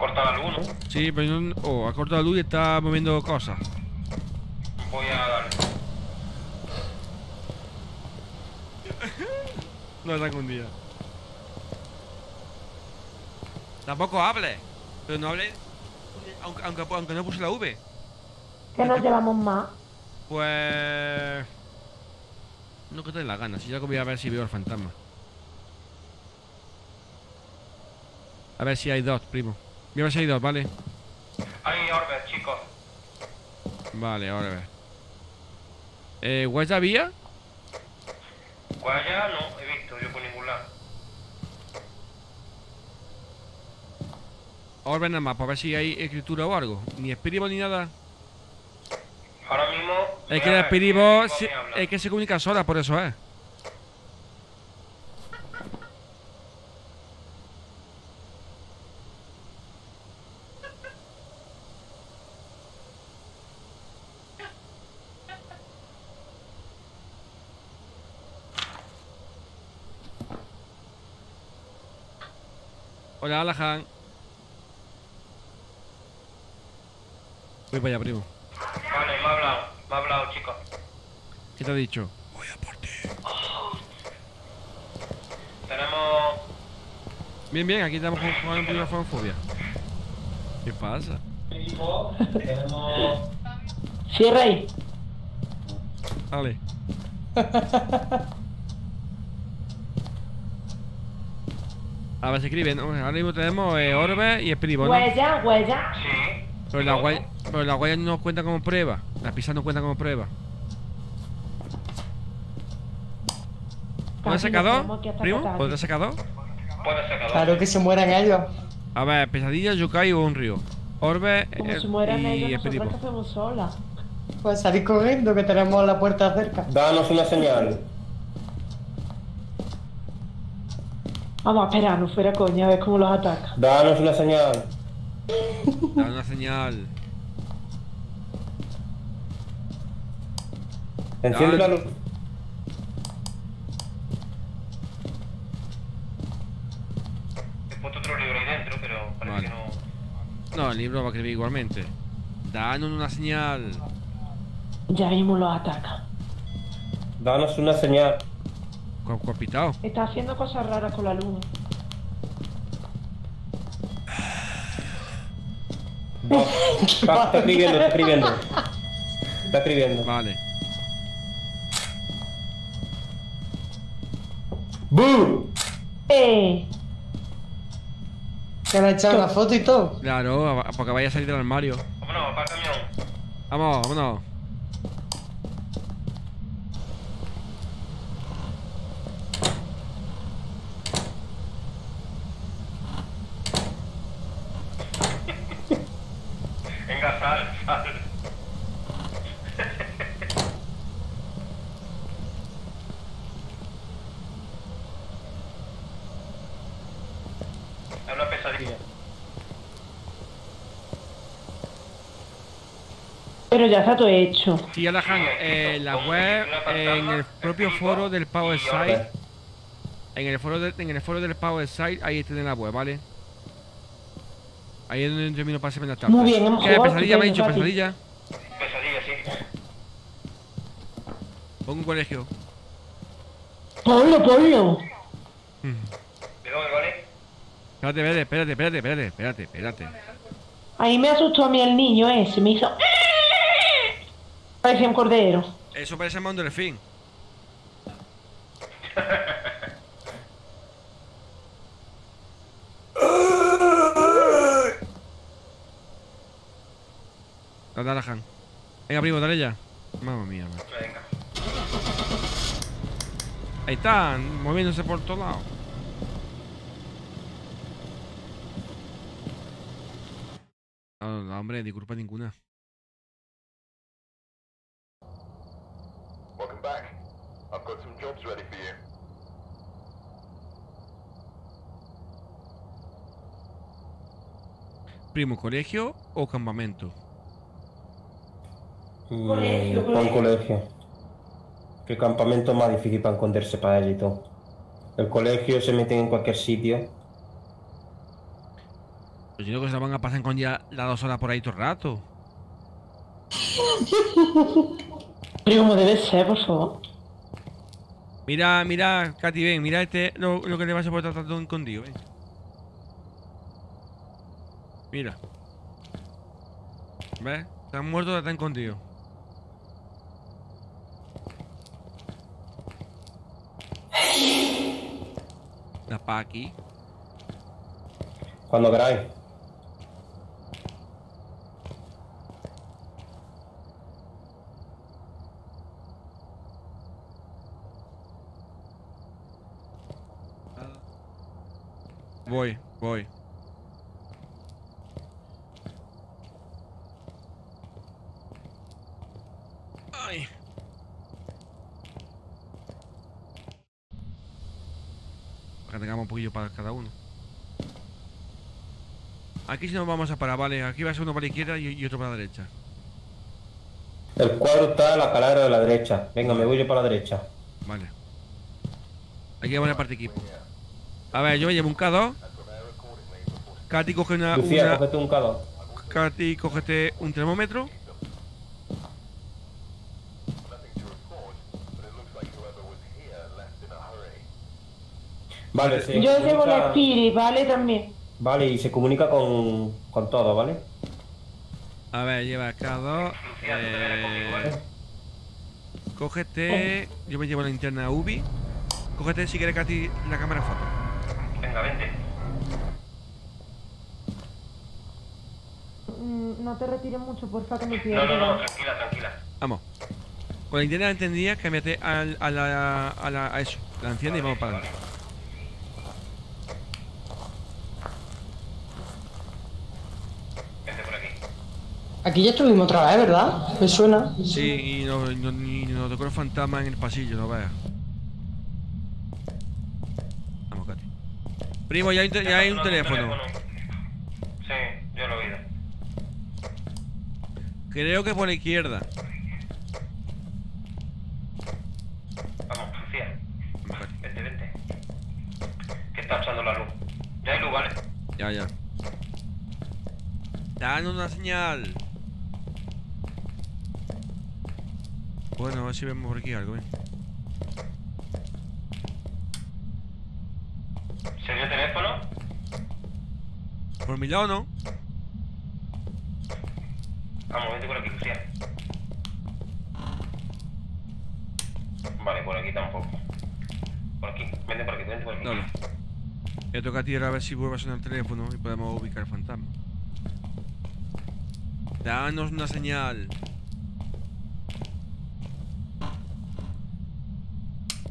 Corta la luz, ¿no? Sí, pero no, oh, ha cortado la luz y está moviendo cosas. Voy a darle. No está escondida. Tampoco hable. Pero no hable. Aunque, aunque, aunque no puse la V. Que nos llevamos más. Pues. No que te dé la gana. Si ya voy a ver si veo al fantasma. A ver si hay dos, primo. A si hay dos, ¿vale? Hay orbes, chicos. Vale, ahora a ver. Eh, ¿Huella había? Guaya no he visto yo por ningún lado. Ahora nada más, para ver si hay escritura o algo. Ni espíritu ni nada. Ahora mismo. Es que el espíritu eh, se- es que se comunica sola, por eso es. Hola, Alajan. Voy para allá, primo. Vale, me ha hablado. Me ha hablado, chicos. ¿Qué te ha dicho? Tenemos. Bien, bien, aquí estamos con, con un poquito de fobia. ¿Qué pasa? Tenemos. Cierra ahí. Vale. A ver, se escriben. Ahora mismo tenemos eh, Orbe y Espiribo, ¿no? Huella, huella. Sí. Pero la huella, pero la huella no cuenta como prueba. Las pisas no cuentan como prueba. ¿Puedes sacar dos? Primo, tarde. ¿puedes sacar dos? Claro que se mueran ellos. A ver, pesadilla, Yokai o un río. Orbe Como eh, si mueran y ellos, Espiribo. Pues salid corriendo que tenemos la puerta cerca. Danos una señal. Vamos a esperarnos fuera coña, a ver cómo los ataca. Danos una señal. Da una señal. Enciende la luz. He puesto otro libro ahí dentro, pero parece Vale. que no. No, el libro va a escribir igualmente. Danos una señal. Ya mismo los ataca. Danos una señal. Está haciendo cosas raras con la luna. Está, está escribiendo, está escribiendo. Está escribiendo. Vale. ¡Bú! ¡Eh! Que le han echado la foto y todo. Claro, porque vaya a salir del armario. Vámonos, para el camión. Vamos, vámonos. Venga, sal, sal. Es una pesadilla. Pero ya está todo hecho. Sí, Alejandro, eh, la web en el propio foro del Power Site. En el foro de- en el foro del Power Site, ahí tienen la web, ¿vale? Ahí es donde yo vino para hacerme la tabla. Muy bien, hemos ¿Qué? jugado Pesadilla me ha dicho, pesadilla. Pesadilla, sí. Pongo un colegio. Ponlo, ponlo. ¿De dónde, vale? Espérate, espérate, espérate, espérate, espérate, espérate. Ahí me asustó a mí el niño ese, me hizo... Parecía un cordero. Eso parece más un delfín. Dale, Alejandro. Venga, primo, dale ya. Mamma mía, macho. Venga. Ahí están, moviéndose por todos lados. No, no, hombre, disculpa ninguna. Primo, ¿colegio o campamento? Mm, Colegio, pon colegio. Que campamento es más difícil para esconderse para él y todo. El colegio se meten en cualquier sitio. Pues yo creo que se van a pasar con ya las dos horas por ahí todo el rato. Pero como debe ser, por favor. Mira, mira, Katy, ven, mira este lo, lo que le vas a poder tratar todo escondido, ven. Mira. ¿Ves? Están muertos, están escondidos. La pa aquí. Cuando queráis. Voy, voy. Ay. Para que tengamos un poquillo para cada uno. Aquí sí nos vamos a parar, vale. Aquí va a ser uno para la izquierda y, y otro para la derecha. El cuadro está a la caladra de la derecha. Venga, me voy yo para la derecha. Vale. Aquí vamos a parte equipo. A ver, yo me llevo un K2. Katy coge una. Lucía, una- cógete un K2. Katy, cógete un termómetro. Vale, se Yo llevo la Spirit, ¿vale? También. Vale, y se comunica con, con todo, ¿vale? A ver, lleva K2. Lucía, tú te vienes conmigo, ¿vale? Eh, cógete. Yo me llevo la linterna UBI. Cógete si quieres Katy la cámara foto. Venga, vente. Mm, No te retires mucho, porfa, que me No, pierdo. no, no, tranquila, tranquila. Vamos. Con la linterna entendía cámbiate al, a, la, a, la, a eso. La enciende y vamos para adelante. Vente por aquí. Aquí ya estuvimos otra vez, ¿verdad? Me suena. Sí, y no- no- y nos tocó el fantasma en el pasillo, no veas. Vamos, Katy. Primo, ya hay, un te- ya hay un No, teléfono. Sí, yo lo he oído. Creo que por la izquierda. Vamos, Lucía. Vente, vente. Que está echando la luz. Ya hay luz, ¿vale? Ya, ya. Dan una señal. Bueno, a ver si vemos por aquí algo, ¿eh? ¿Se dio teléfono? Por mi lado, ¿no? Vamos, vente por aquí, Lucía. Vale, por aquí tampoco. Por aquí, vente por aquí, vente por aquí. Dale. Le toca a ti ahora a ver si vuelve a sonar el teléfono y podemos ubicar el fantasma. Danos una señal.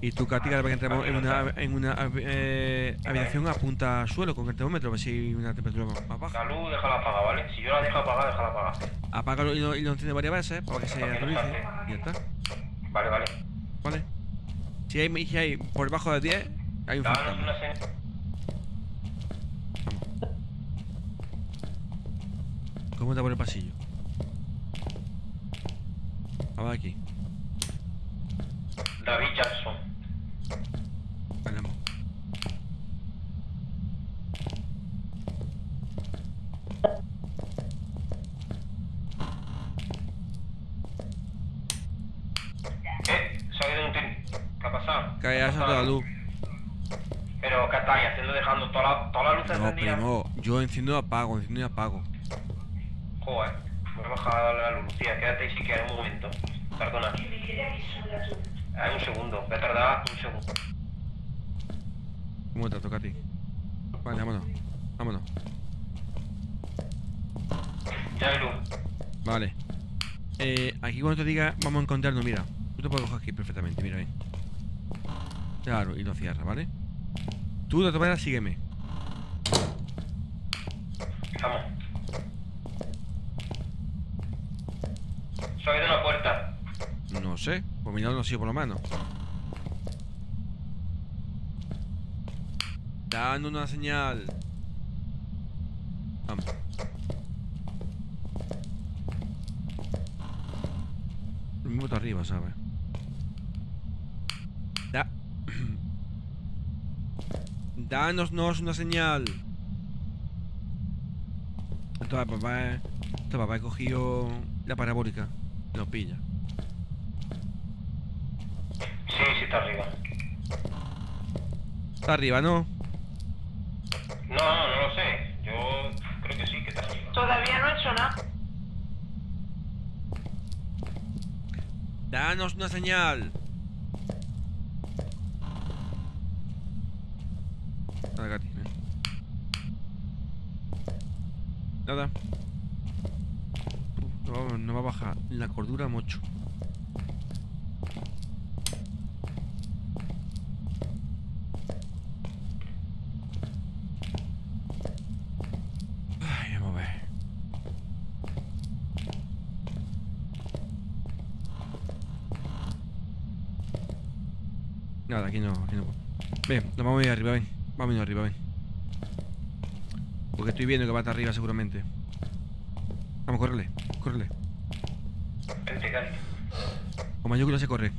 Y tú, Katy, cada vez que entremos en una, en una eh, habitación, apunta al suelo con el termómetro a ver si hay una temperatura más, baja. La luz, déjala apagada, ¿vale? Si yo la dejo apagada, déjala apagada. Apágalo y lo, y lo enciende varias veces para que se Para que no actualice. Y ya está. Vale, vale. ¿Vale? Si hay, si hay por debajo de 10, hay un fantasma. ¿Cómo está por el pasillo? Vamos aquí. David Jackson. Vamos. ¿Qué? ¿Se ha oído un tin? ¿Qué ha pasado? Que haya ¿Qué ha saltado la luz. Pero, ¿qué estáis haciendo dejando toda la, toda la luz No, encendida? primo. Yo enciendo y apago, enciendo y apago. Joder, voy a bajar a darle la luz. Tía, quédate ahí si quieres un momento. Perdona. Hay un segundo, voy a tardar un segundo. ¿Cómo te toca a ti? Vale, vámonos. Vámonos. Ya hay luz. Vale. Eh, aquí cuando te diga, vamos a encontrarnos, mira. Tú te puedes coger aquí perfectamente, mira, ven. Claro, y lo cierras, ¿vale? Tú de todas maneras sígueme. Vamos. Se ha una puerta. No sé, por mi lado no sigo por lo menos. Dando una señal. Vamos. Lo mismo está arriba, ¿sabes? Da. Danos una señal. Entonces, papá, entonces, papá he cogido la parabólica. Nos pilla. Sí, sí está arriba. Está arriba, ¿no? No, no, no lo sé. Yo creo que sí, que está arriba. Todavía no he hecho nada. Danos una señal. Nada. No no va a bajar la cordura mucho. Nada, aquí no, aquí no. Ven, nos vamos a ir arriba, ven. Ir arriba, ven. Porque estoy viendo que va hasta arriba seguramente. Vamos, córrele, córrele. Con mayúscula se corre.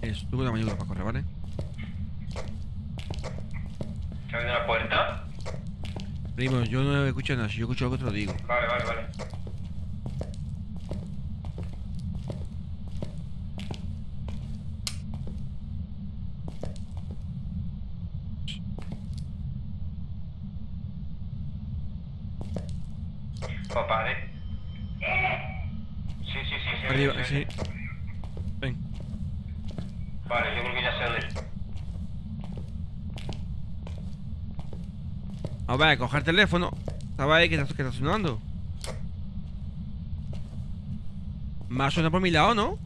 Eso, tú con la mayúscula para correr, ¿vale? ¿Se abre la puerta? Primo, yo no escucho nada, si yo escucho algo te lo digo. Vale, vale, vale. Papá, ¿eh? Sí, sí, sí, sí. Arriba, sí, sí. sí. Ven. Vale, yo creo que ya sé dónde es. A ver, coger el teléfono. ¿Sabes ahí que está, que está sonando? Más suena por mi lado, ¿no?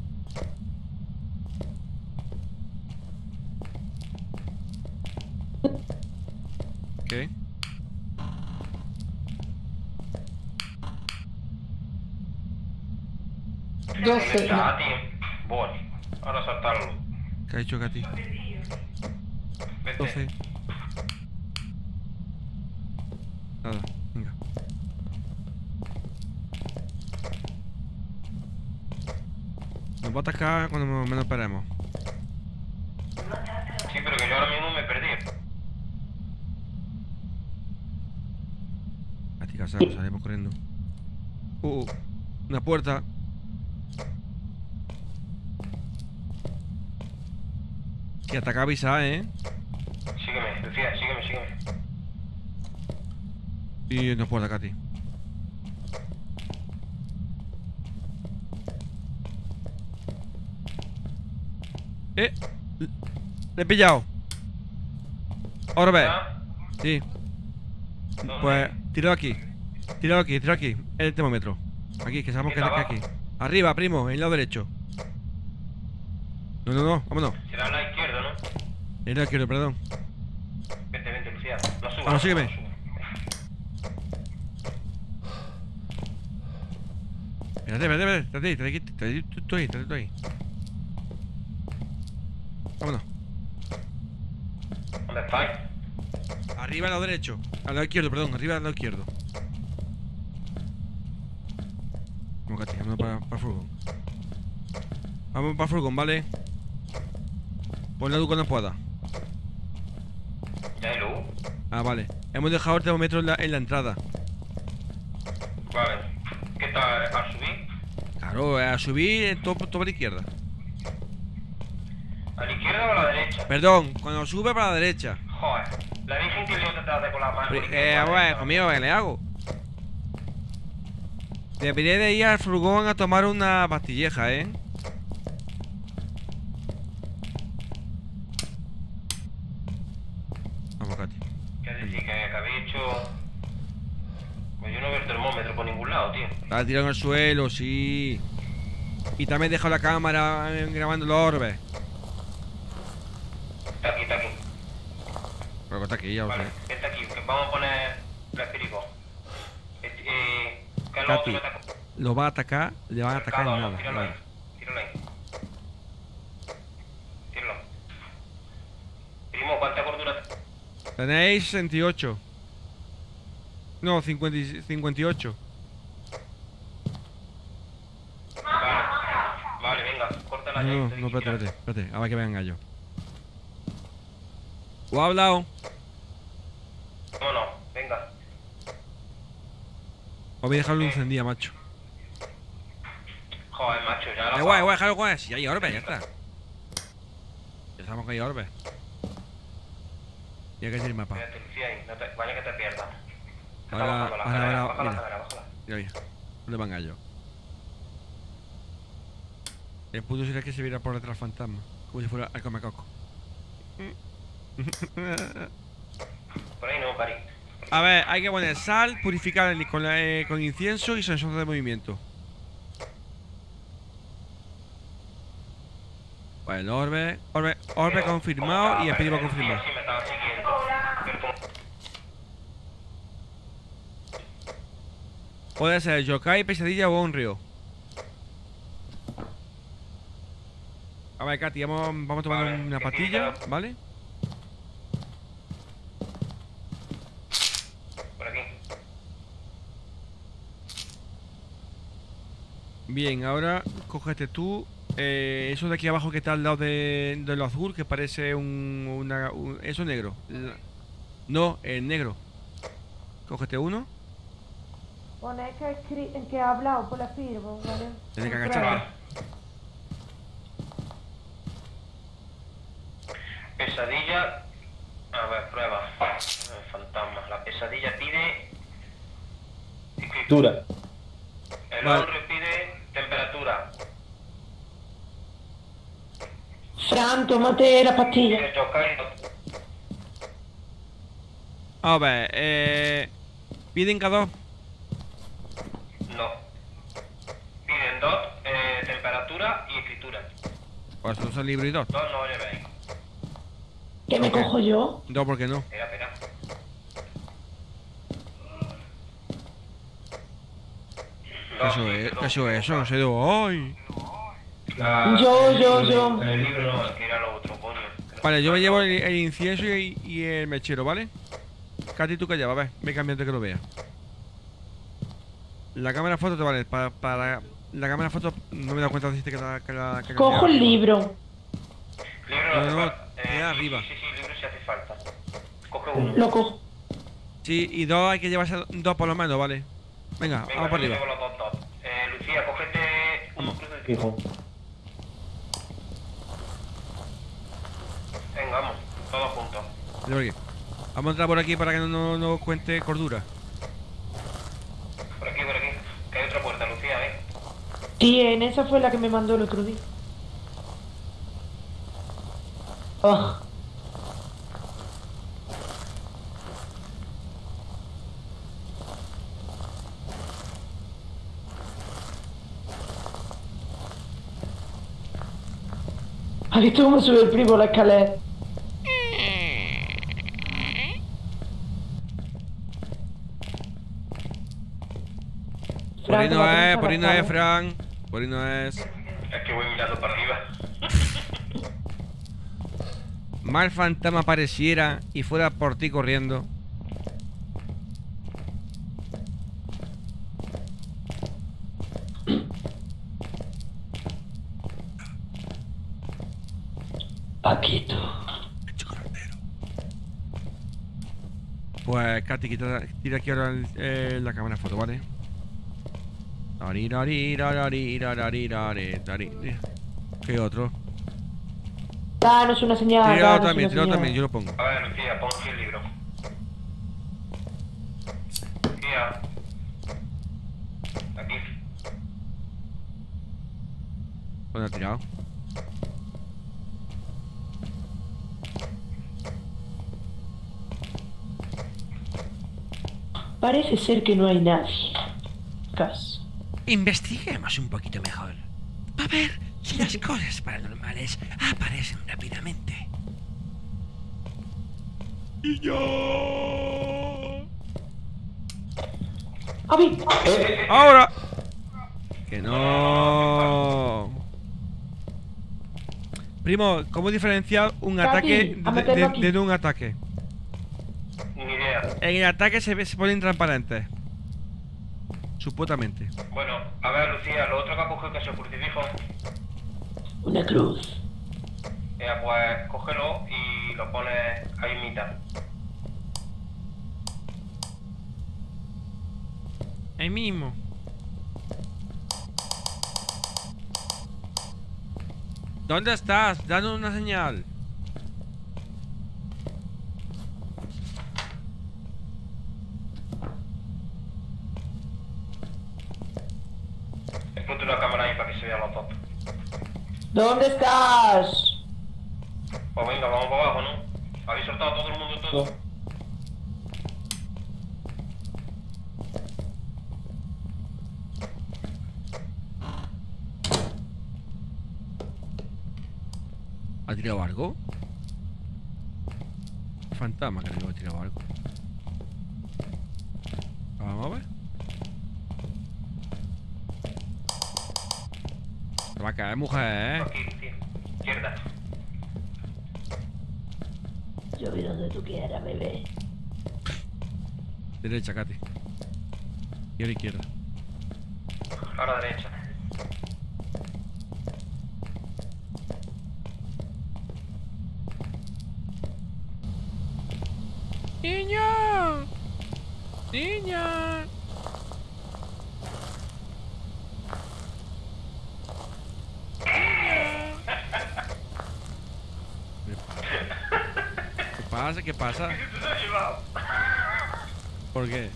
¿Qué? ¿Dónde 12. está, tío? Voy. Ahora saltarlo. ¿Qué ha dicho Katy? Vete. 12. Nada, venga. Nos va a atacar cuando menos esperemos. Sí, pero que yo ahora mismo me perdí. Katy, casamos, salimos corriendo. Uh, uh, una puerta. Que ataca avisa, eh. Sígueme, Lucía, sígueme, sígueme. Y no puerta, Katy. Eh, le he pillado. Ahora ve. Sí. Pues tíralo aquí. Tíralo aquí, tíralo aquí. El termómetro. Aquí, que sabemos que ¿Está aquí. Arriba, primo, en el lado derecho. No, no, no, vámonos. Será a la izquierda, ¿no? En el lado izquierdo, perdón. Vente, vente, Lucía. No subas. No sígueme. Subas. Espérate, espérate, espérate. Estate ahí, estate ahí. Vámonos. ¿Dónde estáis? Arriba al lado derecho. Al lado izquierdo, perdón, arriba al lado izquierdo. Vamos, Katy, vamos para, el furgón. Vamos para furgón, ¿vale? Ponla tú cuando pueda. ¿Ya hay luz? Ah, vale. Hemos dejado el termómetro en la, en la entrada. Vale. ¿Qué está a subir? Claro, a subir eh, todo, todo a la izquierda. ¿A la izquierda o a la derecha? Perdón, cuando sube para la derecha. Joder. La Virgen que yo te trate con la mano. Eh, bueno, conmigo, ¿qué le hago? Debería de ir al furgón a tomar una pastilleja, ¿eh? Vamos, Katy. ¿Qué decir? Que, que habéis hecho... Pues yo no veo el termómetro por ningún Está tirado en el suelo, sí. Y también he dejado la cámara eh, grabando los orbes. Está aquí, está aquí. Pero está aquí, ya lo Vale, sé. está aquí. Vamos a poner. Este, eh, Katy. me ataca. Lo va a atacar, le van a atacar en nada. Tíralo ahí. Tíralo ahí. Tíralo. Primo, ¿cuánta cordura? Tenéis 68. No, 50 y- 58. Vale. Vale, ya. No, no, espérate, espérate, espérate. A ver que venga yo. ¿O ha hablado? No, no, venga. Voy a dejar luz encendida, macho. Joder, macho, ya Eh, guay, guay, déjalo guay. Si hay orbe, ya está. Ya sabemos que hay orbe. Y acá tiene el mapa. Vaya que te pierdas. Ahora- ahora- ahora- baja la mira. Mira. ¿Dónde van gallos? El puto sería que se viera por detrás fantasma. Como si fuera al comecoco. Por ahí no, Cari. A ver, hay que poner sal, purificar el- con, la- eh, con incienso y sensor de movimiento. El orbe, orbe, orbe confirmado y el primo confirmado. Puede ser yokai, pesadilla o un río. A ver, Katy, vamos, vamos tomando Vale, una ¿qué pastilla? ¿vale? Por aquí. Bien, ahora cógete tú eh, eso de aquí abajo que está al lado de, de lo azul, que parece un, una, un- eso negro. La- no, el negro. Cógete uno, Pone que, que ha hablado por la firma, ¿vale? Tienes que Comprueba. agacharte. Pesadilla. A ver, prueba. Eh, Fantasma. La pesadilla pide. Escritura. El Vale. hombre pide temperatura. Fran, tómate la pastilla. A ver, eh, piden cada dos. No. Piden dot, eh, temperatura y escritura. Pues son libro y dos. Dos no llevéis. ¿Qué me cojo yo? Dos, ¿por qué no espera. ¿Qué eso es? ¿Qué eso es? Eso no sé. ¡Ay! Yo, yo, yo. Vale, yo me llevo el, el incienso y, y el mechero, ¿vale? Katy, tú que llevas, ve, ve cambiando que lo vea. La cámara foto te vale, para, para la cámara foto no me he dado cuenta de que la... Que la que la Cojo el libro. Libro no, No, no, falta. queda sí, arriba. Sí, sí, libro sí hace falta. Coge uno. Lo cojo. Sí, y dos hay que llevarse dos por lo menos, ¿vale? Venga, Venga, vamos para arriba. los dos. Eh, Lucía, cógete unos cruces de Fijo. Venga, vamos, todos juntos. Vamos a entrar por aquí para que no nos no cuente cordura. Por aquí, por aquí. Que hay otra puerta, Lucía, ven. Sí, en esa fue la que me mandó el otro día. Ah, ¿Has visto cómo sube el primo la escalera? Por ahí no es, por ahí no es, Fran. Por ahí no es. Es que voy mirando para arriba. Mal fantasma apareciera y fuera por ti corriendo. Katy, quita, tira aquí ahora el- eh, la cámara foto, ¿vale? ¿Qué otro? Danos una señal. Tira danos también, una tira señal. también, yo lo pongo. A ver, Lucía, pon aquí el libro. Lucía. Aquí. ¿Dónde ha tirado? Parece ser que no hay nadie. Caso. Investiguemos un poquito mejor. A ver si las cosas paranormales aparecen rápidamente. Y yo. ¡Avi! ¡Ahora! Que no. Primo, ¿cómo diferenciar un ataque de, de- aquí. de un ataque? En el ataque se, ve- se ponen transparentes. Supuestamente. Bueno, a ver, Lucía, lo otro que ha cogido que es el crucifijo. Una cruz. Eh, pues cógelo y lo pones ahí en mitad. Ahí mismo. ¿Dónde estás? Danos una señal. ¿Dónde estás? Pues venga, vamos para abajo, ¿no? Habéis soltado todo el mundo todo. ¿Ha tirado algo? Fantasma creo que ha tirado algo. Vamos a ver. Se va a caer, mujer, ¿eh? Aquí, tío. Izquierda. Yo voy donde tú quieras, bebé. Derecha, Katy. Y a la izquierda. Ahora derecha. Pasa? ¿Qué pasa? Se lo ha llevado. ¿Por qué?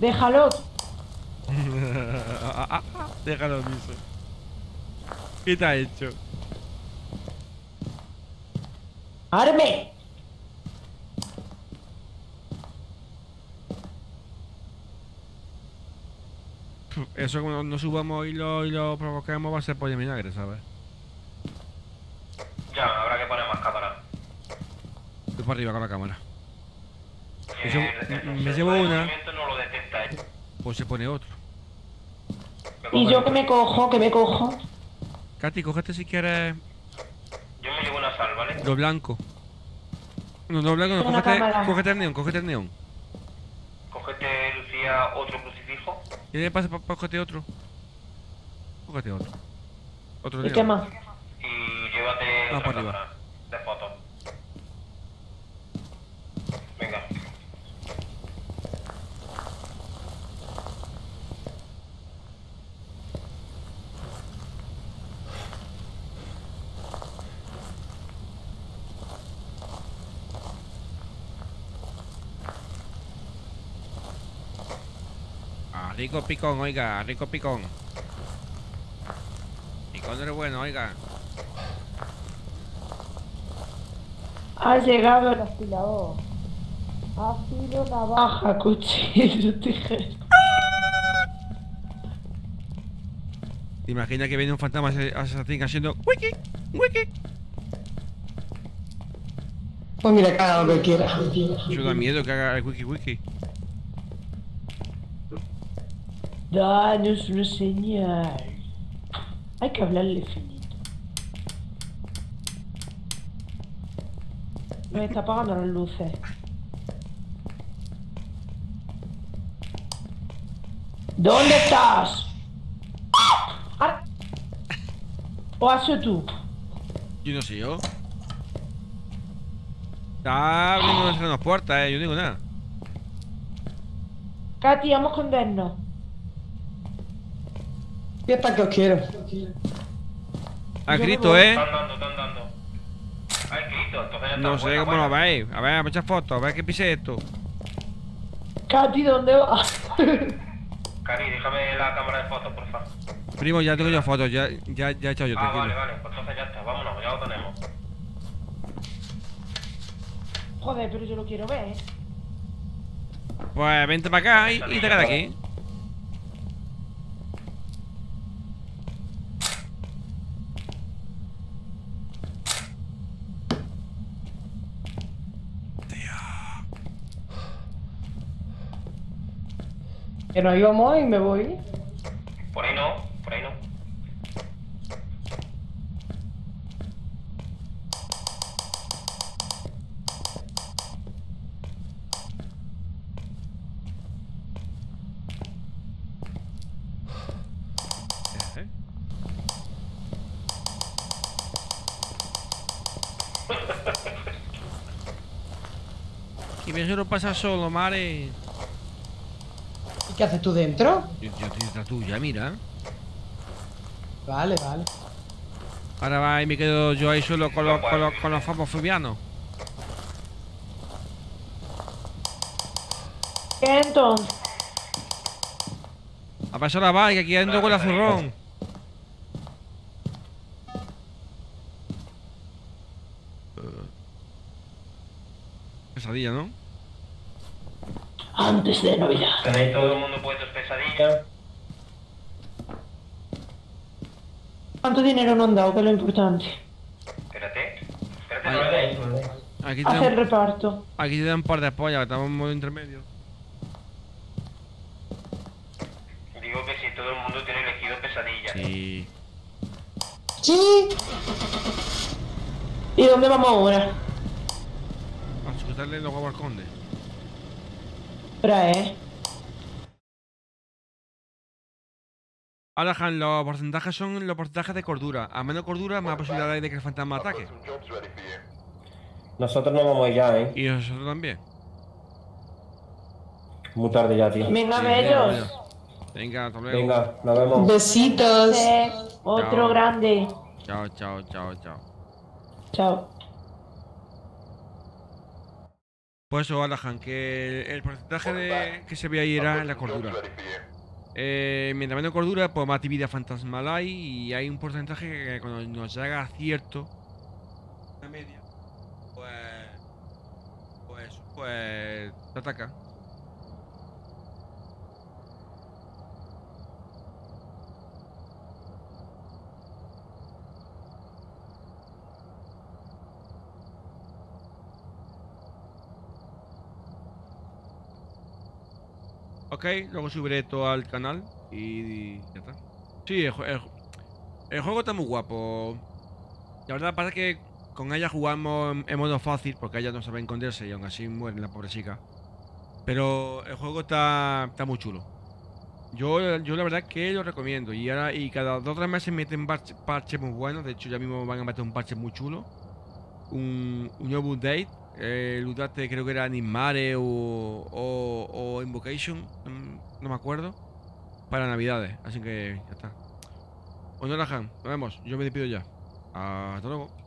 Déjalo. Déjalo, Miso. ¿Qué te ha hecho? ¡Arme! Eso cuando no subamos y lo, y lo provoquemos va a ser pollo vinagre, ¿sabes? Ya, habrá que poner más cámaras. Voy para arriba con la cámara. Eso- el- me llevo una. movimiento no lo detecta, ¿eh? Pues se pone otro. Y yo que me cojo, que me cojo. Katy, cógete si quieres Yo me llevo una sal, ¿vale? lo blanco. No, no blanco, no, cógete, cámara. cógete el neón, cógete el neón. Cógete, Lucía, otro crucifijo. ¿Qué le pasa? pa- pa- Cógete otro. Cógete otro. Otro ¿Y neón. qué más? Para arriba. de fotos. Venga. Ah, rico picón, oiga, rico picón. Picón eres bueno, oiga. Ha llegado el afilador. Afilo, navaja, cuchillo, tijera. ¿Te imaginas que viene un fantasma ase- asesino haciendo wiki, wiki? Pues mira, que haga lo que quiera. Eso da miedo que haga el wiki wiki. Danos una señal. Hay que hablarle finito. Me está apagando las luces. ¿Dónde estás? Ar- ¿O has sido tú? Yo no sé yo. Está abriendo las puertas, eh. Yo no digo nada. Katy, vamos a escondernos. ¿Y es para qué os quiero? Me grito, eh. Están dando, están dando. Escrito, entonces ya está. No sé Buena, cómo lo veis. A ver, muchas fotos. A ver qué pise esto. Katy, ¿dónde vas? Cari, déjame la cámara de fotos, por favor. Primo, ya tengo yo fotos. Ya, ya, ya he echado yo, Ah, vale, tranquilo. vale, pues entonces ya está, vámonos, ya lo tenemos. Joder, pero yo lo quiero ver. ¿eh? Pues vente para acá y, y te quedas aquí. Que nos íbamos y me voy. Por ahí no, por ahí no. ¿Eh? Y viajero pasa solo, mare. ¿Y qué haces tú dentro? Yo, yo estoy detrás tuya, mira. Vale, vale. Ahora va y me quedo yo ahí solo con los, con los, con los famofobianos. ¿Qué entonces? A pasar la que aquí adentro huele a zurrón. Eh, Pesadilla, ¿no? Antes de Navidad. ¿Tenéis todo el mundo puestos pesadillas? ¿Cuánto dinero no han dado? Que es lo importante. Espérate. Espérate, no me deis, no. Aquí te, Hacer dan, reparto. aquí te dan un par de pollas, estamos en modo intermedio. Digo que si todo el mundo tiene elegido pesadillas. Sí. Sí. ¿Y dónde vamos ahora? A sujetarle los huevos al conde. Espera, eh. Ahora, Han, los porcentajes son los porcentajes de cordura. A menos cordura, más posibilidad hay de que el fantasma ataque. Nosotros no vamos ya, ¿eh? Y nosotros también. Muy tarde ya, tío. Venga, Sí, bellos. venga, Venga, hasta luego. Venga, nos vemos. Besitos. Otro Chao. grande. Chao, chao, chao, chao. Chao. Pues eso, Alajan, que el, porcentaje de, que se ve ahí era la cordura. Eh, mientras menos cordura, pues más actividad fantasmal hay y hay un porcentaje que cuando nos llega a cierto, la media, pues, pues, pues, te ataca. Ok, luego subiré todo al canal y ya está. Sí, el, jue- el ju- el juego está muy guapo. La verdad pasa que con ella jugamos en, en modo fácil porque ella no sabe esconderse y aún así muere la pobre chica. Pero el juego está, está muy chulo. Yo, yo la verdad que lo recomiendo. Y ahora y cada dos o tres meses meten parche- parches muy buenos. De hecho, ya mismo van a meter un parche muy chulo. Un, un nuevo update. Eh, el update creo que era Animare o, o, Invocation. No me acuerdo. Para navidades. Así que ya está. Bueno, nos vemos. Yo me despido ya. Hasta luego.